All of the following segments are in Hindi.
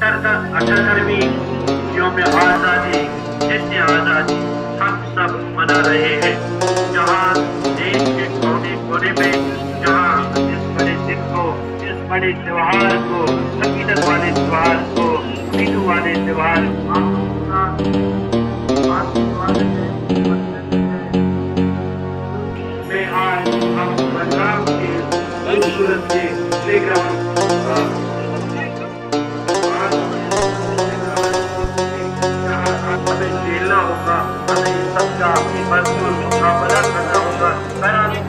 सत्तर योम आज़ादी जश्न आज़ादी हम सब मना रहे हैं। जहाँ देश के कोने कोने में, जहाँ इस बड़े दिन को, इस बड़े त्योहार को, अकीदत वाले त्योहार को हिंदू वाले त्योहार हम में के खूबसूरत प्लेग्राउंड हमें होगा हमें इस सबका भरपूर मुकाबला करना होगा पैरालंपिक के दौरान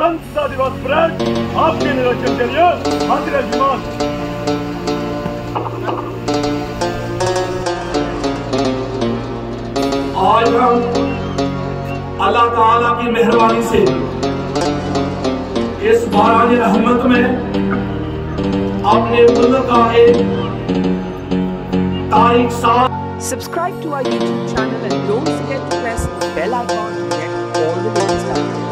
स्वतंत्रता दिवस परेड आपके निरीक्षण के लिए हाजिर विमान आज हम अल्लाह ताला की मेहरबानी से इस बारान रहमत में अपने मुल्क का एक तारीख सात Subscribe to our YouTube channel and don't forget to press the bell icon to get all the latest updates.